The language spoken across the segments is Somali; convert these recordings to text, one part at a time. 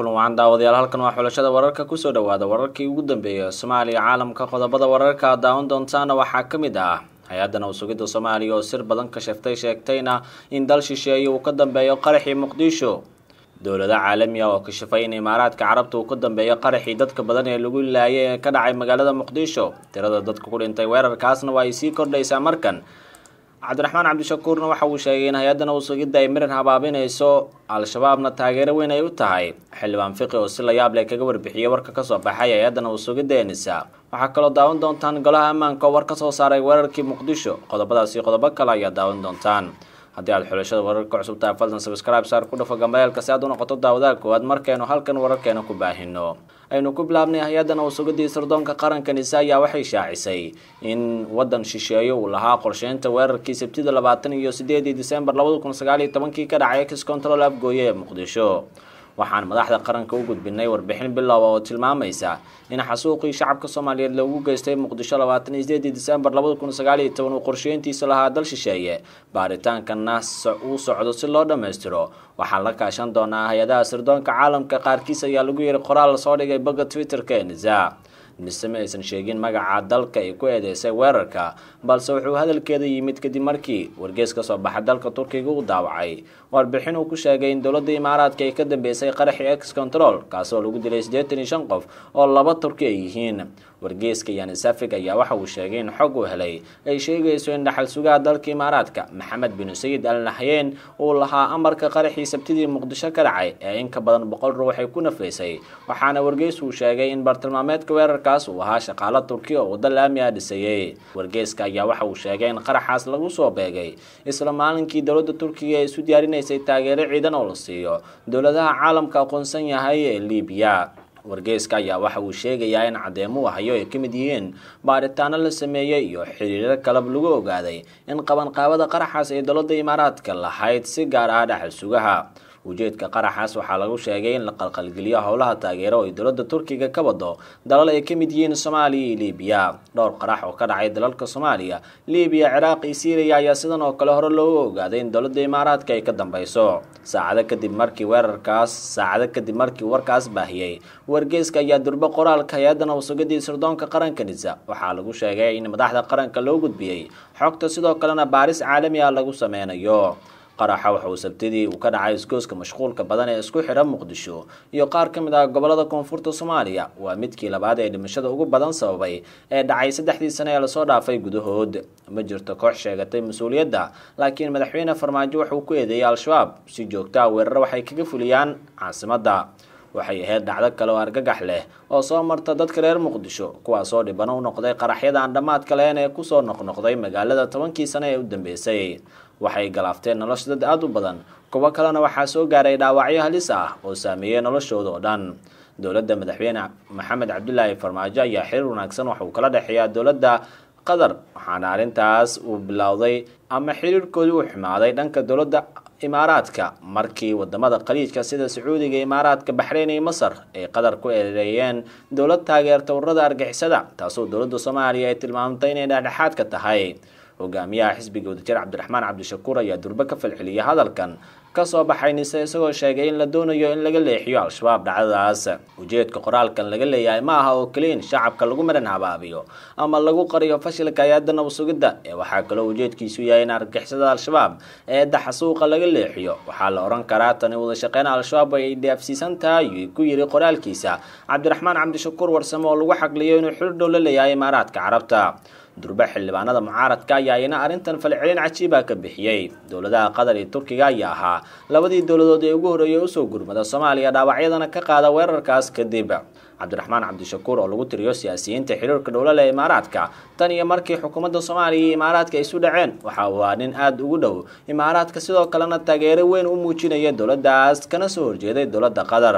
kulan wacan daawadayaal halkan waa xulashada wararka ku soo dhawaada wararkii ugu dambeeyay soomaaliya caalamka qodobada wararka daawan doontaana waxaa ka mid ah. Hay'addan usugidda soomaaliya oo sir badan ka sheftay sheegtayna in dal shisheeye uu ka dambeeyo qaraxii muqdisho. Dowlada caalami ah oo kashifay in imaaraadka carabta uu ka dambeeyo qaraxii dadka badan ee lagu laayay ee ka dhacay magaalada muqdisho. Tirada dadka ku dhintay weerarkaasna waa ay sii kordhaysaa markan cabdiraxmaan cabdishakuurna waxa uu sheegay in hay'addan usugidda ay miran habaabinayso al-shabaabna taageero weyn ay u tahay. Xildhibaan fiqi oo si la yaab leh kaga warbixiyey warka ka soo baxay hay'addan usugidda ee waxaa kaloo daawan doontaan golaha ammaanka oo war ka soo saaray weerarkii muqdisho. Qodobadaasi qodobo kale ayaa daawan doontaan haddii aad xulashada wararka cusub tahay fadlan sabscribe saar ku dhafo gambeelka si aad u noqoto daawadaha koowaad markaynu halkan wararkeena ku baahino. Aynu ku bilaabnay hay'addan usugadii sirdoonka qaranka nisa ayaa waxay shaacisay in waddan shisheeye uu lahaa qorsheynta weerarkii sabtida labaatan iyo sideedii disembar labada kun sagaal iyo tobankii ka dhacay ex control afgooye ee muqdisho waxaan madaxda qaranka u gudbinay warbixin bilowba oo tilmaamaysa in xasuuqii shacabka soomaaliyeed loogu geystay muqdisho labaatan iyo sideedii disembar labada kun sagaal iyo toban uu qorsheyntiisa lahaa dal shisheeye. Baaritaankana uu socdo si loo dhammaystiro. Waxaa la kaashan doonaa hay'adaha sirdoonka caalamka qaarkiis ayaa lagu yiri qoraal la soo dhigay bogga twitter-ka ee nisa mise ma aysan sheegin magaca dalka ay ku eedeysay weerarka balse wuxuu hadalkeeda yimid kadib markii wargees ka soo baxa dalka turkiga u daawacay. Warbixin uu ku sheegay in dowladda imaaraadka ay ka dambeysay qaraxii ex control kaasoo lagu dilay siddeetan iyo shan qof oo laba turki ay yihiin. Wargeeska yanisafig ayaa waxa uu sheegay in xog uu helay ay sheegayso in dhaxal sugaha dalka imaaraadka maxamed bin sayid al nahyeen uu lahaa amarka qaraxii sabtidii muqdisho ka dhacay ee in ka badan boqol ruux ay ku nafaysay waxaana wargeys uu sheegay in bartilmaameedka weerarkaas uu ahaa shaqaalo turki oo waddo laami dhisayey wargeeska ayaa waxa uu sheegay in qaraxaas lagu soo beegay isla maalinkii dowladda turkiga ay isu diyaarinaysay taageero ciidan oo la siiyo dowladaha caalamka aqoonsan yahay ee libiya wargeeska ayaa waxa uu sheegayaa in caddeemuhu hayo ay ka mid yihiin baaritaano la sameeyey iyo xiriiro kalab lagu ogaaday in qabanqaabada qaraxaas ay dowladda imaaraadka lahayd si gaar ah dhaxal sugaha ujeedka qaraxaas waxaa lagu sheegay in la qalqalgeliyo howlaha taageero ay dowladda turkiga ka wado dalal ay ka mid yihiin soomaaliya iyo libiya dhowr qarax oo ka dhacay dalalka soomaaliya libiya ciraaq iyo syriya ayaa sidan oo kale hore loogu ogaaday in dowladda imaaraadka ay ka dambeyso saacado kadib markii weerarkaas saacado kadib markii warkaas baahiyey wargeeska ayaa durbo qoraalka hay'addan usugadii sirdoonka qaranka nisa. Waxaa lagu sheegay in madaxda qaranka loo gudbiyey xogta sidoo kalena baaris caalami ah lagu sameynayo قرحة وحوسبتدي وكان عايز جوز كمشغول كبدانه اسكوح رم مقدشو يقار كمدا قبل هذا كونفورت الصومالية ومتكي لبعد إذا مشهد أقوب بدن صوبي دعى سدحدي سنة على صورة في جدهود مجرد كحشة قتى مسؤولية ده لكن مدحينا فرماجو حوكو إذا يالشباب سجوك تاور روح يكفوليان عاصمة ده waxay ahayd dhacdo kale oo argagax leh oo soo marta dadka reer muqdisho kuwaasoo dhibano u noqday qaraxyada aan dhammaadka lahayn ee ku soo noqnoqday magaalada tobankii sane ee u dambeysay. Waxay galaafteen nolosha dad aada u badan kuwo kalena waxaa soo gaaray dhaawacyo halis ah oo saameeyey noloshooda oo dhan. Dowladda madaxweyne maxamed cabdilaahi farmaajo ayaa xiriir wanaagsan waxa uu kala dhexeeyaa dowladda qatar waxaana arrintaas uu bilowday ama xiriirkoodii uu xumaaday dhanka dowladda إماراتك. مركي ودمادة قليج كسيدة سعودية إماراتك بحريني مصر. إي قدر كو إليان دولد تاقير تورد أرقع سدا تاسو دولد سماليا تلمانتين إلى لحاتك تهاي. وقام يا حزبي قودة عبد الرحمن عبد الشكورة يا دربك في الحلية هذا الكن. Ka soo baxay nise isagoo sheegay in la doonayo in laga leexiyo al-shabaab dhacdadaas ujeedka qoraalkan laga leeyahay ma aha oo keliya in shacabka lagu maran habaabiyo ama lagu qariyo fashilka hay'adda nabasugidda ee waxaa kaloo ujeedkiisu yahay in argixisada al-shabaab eedda xasuuqa laga leexiyo. Waxaa la ohan karaa tani wadashaqeyn al-shabaab ay dhaafsiisan tahay ayuu ku yiri qoraalkiisa. Cabdiraxmaan cabdishakuur warsame oo lagu xagliyo inuu xil dhow la leeyahay imaaraadka carabta durbe xildhibaanada mucaaradka ayaa ina arrintan falcelin cajiiba ka bixiyey. Dowladaha qatar iyo turkiga ayaa ahaa labadii dowladood ee ugu horreeyay u soo gurmada soomaaliya dhaawacyadana ka qaada weerarkaas kadib cabdiraxmaan cabdishakuur oo lagu tiriyo siyaasiyiinta xiriirka dhowlale ee imaaraadka tan iyo markii xukuumadda soomaaliya iyo imaaraadka isu dhaceen waxa uu aa nin aada ugu dhow. Imaaraadka sidoo kalena taageero weyn u muujinaya dowladdaas kana soo horjeeday dowladda qatar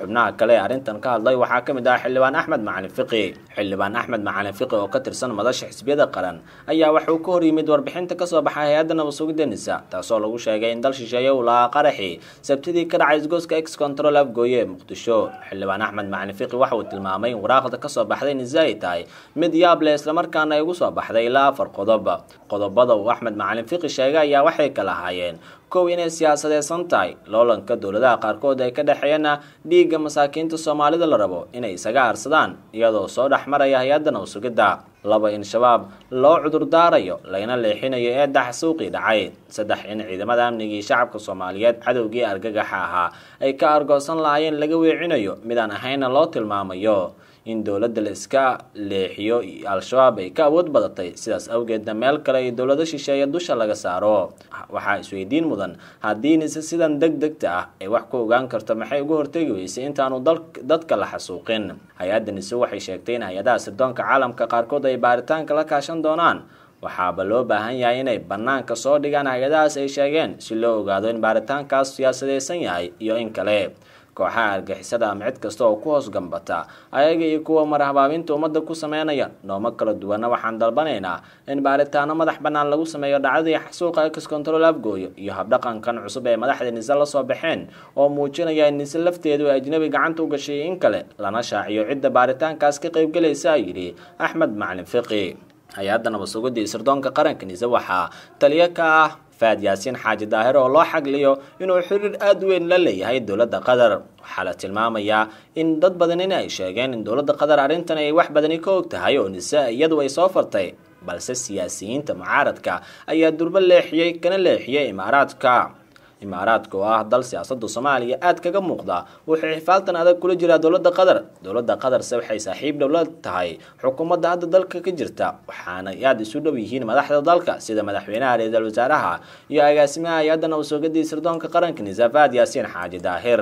xubnaha kale ee arrintan ka hadlay waxaa ka mid ah xildhibaan axmed macalin fiqi. Xildhibaan axmed macalin fiqi oo ka tirsan madasha xisbiyada qaran ayaa waxauu ka hor yimid warbixinta ka soo baxay hay'adda nabasugidda nisa taasoo lagu sheegay in dal shisheeye uu lahaa qaraxii sabtidii ka dhacay isgooska ex control afgooye muqdisho. Xildhibaan axmed macalin fiqi waxa uu tilmaamay in waraaqda ka soo baxday nisa ay tahay mid yaab leh islamarkaana ay ugu soo baxday ilaa afar qodob qodobada uu axmed macalin fiqi sheegay ayaa waxay kala ahaayeen kow inay siyaasadeysan tahay loolanka dowladaha qaarkood ay ka dhexeeyana dhiigga masaakiinta soomaalida la rabo inay isaga harsadaan iyadoo soo dhex maraya hay'adda nowsugidda laba in shabaab loo cudurdaarayo lagana leexinayo eedda xasuuqii dhacay. Saddex in ciidamada amnigii shacabka soomaaliyeed cadowgii argagaxa ahaa ay ka argoosan lahaayeen laga weecinayo midaan ahayna loo tilmaamayo in dowladda la iska leexiyo al-shabaab ay ka awood badatay sidaas awgeedna meel kale iyo dowlado shisheeye dusha laga saaro. Waxaa isweydiin mudan haddii nise sidan deg degta ah ay wax ku ogaan karto maxay uga hortegi weysay intaanu dadka la xasuuqin? Hay'adda nise waxay sheegtay in hay'adaha sirdoonka caalamka qaarkood ay baaritaanka la kaashan doonaan. Waxaaba loo baahan yahay inay bannaanka soo dhigaan hay'adahaas ay sheegeen si loo ogaado in baaritaankaas siyaasadeysan yahay iyo in kale kooxaha argixisada ama cid kasta oo ku hoos gambata ayaga iyo kuwa marhabaabinta ummadda ku sameynaya nooma kala duwana waxaan dalbanaynaa in baaritaano madax bannaan lagu sameeyo dhacdadii xasuuqa ex control afgooyo iyo habdhaqankan cusub ee madaxda nise la soo baxeen oo muujinaya in nise lafteedu ay ajnabi gacanta u gashay in kale lana shaaciyo cidda baaritaankaas ka qaybgelaysa yidhi axmed macalin fiqi hay-adda nabadsuguddii sirdoonka qaranka nise waxaa taliyo ka ah faad yaasiin xaaji daahir oo loo xagliyo inuu xiriir aada weyn la leeyahay dowladda qatar waxaa la tilmaamayaa in dad badan in ay sheegeen in dowladda qatar arrintan ay wax badani ka og tahay oo nise iyadu ay soo fartay balse siyaasiyiinta mucaaradka ayaa durbo leexiyey kana leexiyey imaaraadka imaaraadka oo ah dal siyaasadda soomaaliya aada kaga muuqda wuxuu xifaaltan adag kula jiraa dowladda qatar dowladda qatarse waxay saaxiib dhowla tahay xukuumadda hadda dalka ka jirta waxaana aada isu dhow yihiin madaxda dalka sida madaxweynaha ra-iisul wasaaraha iyo agaasimaha hay-adda nabadsugadii sirdoonka qaranka nisafaad yaasiin xaaji daahir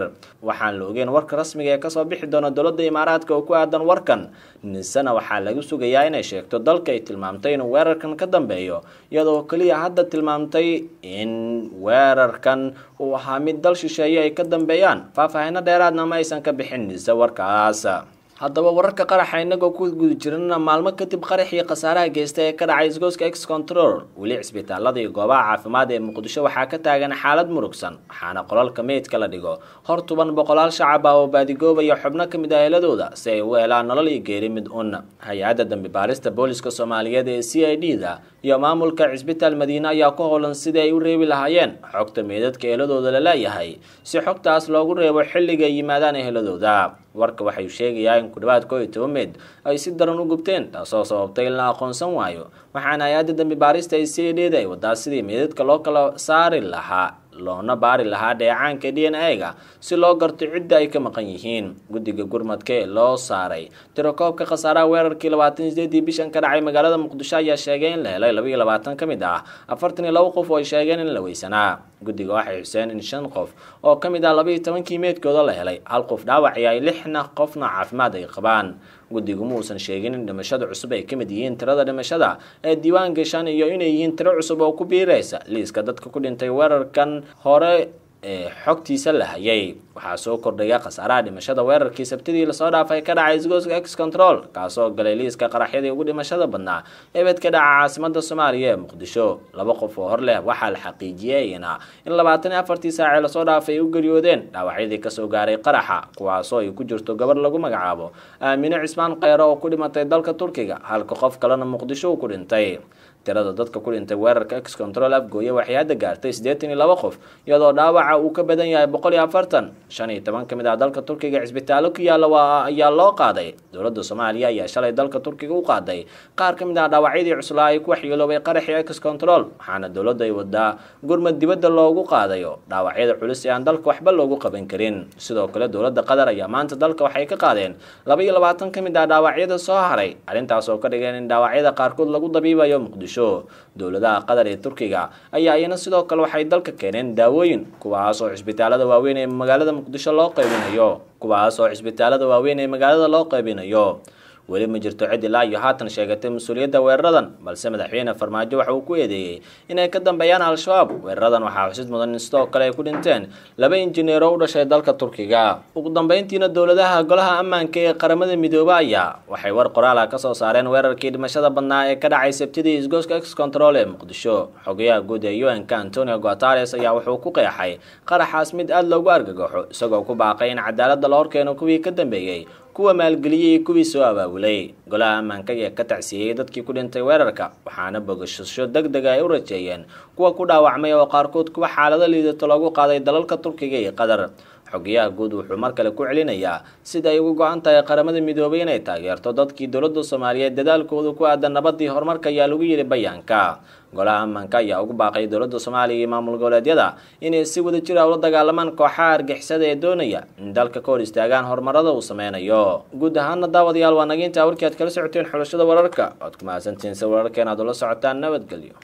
waxaan la ogeyn warka rasmiga ee kasoo bixi doona dowladda imaaraadka oo ku aadan warkan nisena waxaa lagu sugayaa inay sheegto dalka ay tilmaamtay inuu weerarkan ka dambeeyo iyadoo keliya hadda tilmaamtay in weerarkan uu ahaa mid dal shisheeye ay ka dambeeyaan faahfaahino dheeraadna ma aysan ka bixin nise warkaas haddaba wararka qaraxa inagoo ku guda jirana maalmo kadib qaraxii khasaaraha geysta ee ka dhacay isgooska ex control weli cisbitaalada goobaha caafimaad ee muqdisho waxaa ka taagan xaalad murugsan waxaana qolalka meydka la dhigo. Hor tuban boqolaal shacab ah oo baadigoobaya xubno ka mid ah heladooda si ay u helaan nolol iyo geeri mid un hay'adda dambi baarista booliska soomaaliyeed ee c i d da meydadka heladooda la leeyahay si xogtaas loogu reebo xilliga ay yimaadaan heladooda warka waxay sheegayaa in ku dhawaad koo iyo toban meed ay si daran u gubteen taasoo sababtay in la aqoonsan waayo waxaana hay-adda dambi baarista ay c d da ay wadaa sidii meydadka loo kala saari lahaa loona baari lahaa dheecaanka d n a ga si loo garto cidda ay ka maqan yihiin. Guddiga gurmadka ee loo saaray. Tirakoobka khasaaraha weerarkii labaatan sideedii bishan ka dhacay magaalada muqdisho ayaa sheegay in la helay laba iyo labaatan ka mid ah afartan iyo laba qof oo ay sheegeen in la weysanaa. Guddiga waxay xuseen in shan qof oo ka mid ah laba iyo tobankii meedkooda la helay. Hal qof dhaawac iyo lixna qofna caafimaad ay qabaan guddigu muusan sheegin in dhimashada cusub ay ka mid yihiin tirada dhimashada ee diiwaan gashan iyo inay yihiin tiro cusub oo ku biiraysa. Liiska dadka ku dhintay weerarkan hore xogtiisa la hayay. Waxaa soo kordhaya khasaaraha dhimashada weerarkii sabtidii la soo dhaafay ka dhacay isgooska ex control kaasoo galay liiska qaraxyadii ugu dhimashada badnaa. Eebed ka dhaca caasimada soomaaliya ee muqdisho laba qof oo hor leh waxaa la xaqiijiyeyna in labaatan iyo afartii saacee la soo dhaafay ay u geriyoodeen dhaawacyadii ka soo gaaray qaraxa kuwaasoo ay ku jirto gabar lagu magacaabo. Aamine cismaan kheyre oo ku dhimatay dalka turkiga halka qof kalena muqdisho uu ku dhintay tirada dadka ku dhintay weerarka ex control afgooye waxay hadda gaartay siddeetan iyo laba qof iyadoo dhaawaca uu ka badan yahay boqol iyo afartan shan iyo toban ka mid ah dalka turkiga cisbitaallo ku yaalla waa ayaa loo qaaday dowladda soomaaliya ayaa shalay dalka turkiga u qaaday qaar ka mid ah dhaawacyadii cuslaa ay ku waxyeeloobay qaraxii ex control waxaana dowladda ay wadaa gurmad dibadda loogu qaadayo dhaawacyada culus ee aan dalka waxba loogu qaban karin sidoo kale dowladda qatar ayaa maanta dalka waxay ka qaadeen laba iyo labaatan ka mid ah dhaawacyada soo haray arrintaas oo ka dhigeen in dhaawacyada qaarkood lagu dabiibayo muqdisho dowladaha qatar ee turkiga ayaa iyana sidoo kale waxay dalka keeneen daawooyin kuwaas oo cisbitaalada waaweyn ee magaalada muqdisho loo qaybinayo kuwaas oo cisbitaalada waaweyn ee magaalada loo qaybinayo weli ma jirto cid ilaa iyo haatan sheegatay mas'uuliyadda weeraradan balse madaxweyne farmaajo waxa uu ku eedeeyey inay ka dambeeyaan al-shabaab. Weeraradan waxaa xusid mudan in sidoo kale ay ku dhinteen laba injineero u dhashay dalka turkiga. Ugu dambeyntiina dowladaha golaha ammaanka ee qaramada midoobe ayaa waxay war qoraal ah ka soo saareen weerarkii dhimashada badnaa ee ka dhacay sabtidii isgooska ex control ee muqdisho xogayaha guud ee un-k antonio guatares ayaa wuxuu ku qeexay qaraxaas mid aada loogu argagaxo isagoo ku baaqay in cadaaladda la horkeeno kuwii ka dambeeyey kuwa maalgeliyey kuwii soo abaabulay. Golaha ammaanka ayaa ka tacsiyeyey dadkii ku dhintay weerarka waxaana bogashasho deg dega ay u rajeeyeen kuwa ku dhaawacmay oo qaarkood kuwa xaalado liidato loogu qaaday dalalka turkiga iyo qatar xogeyaha guud wuxuu mar kale ku celinayaa sida ay ugu go-an tahay qaramada midoobay inay taageerto dadkii dowladda soomaaliyeed. Dadaalkooda ku aadan nabadii horumarka ayaa lagu yidhi bayaanka. Golaha ammaanka ayaa ugu baaqay dowladda soomaaliya iyo maamul goboleedyada inay si wada jira ula dagaalamaan kooxaha argixisada ee doonaya in dalka ka hor istaagaan horumarada uu sameynayo guud ahaana daawadayaal waa naga intaa warkii aad kala socoteen xulashada wararka oad ku mahadsantihiin si wararkeen aad ula socotaan nabadgelyo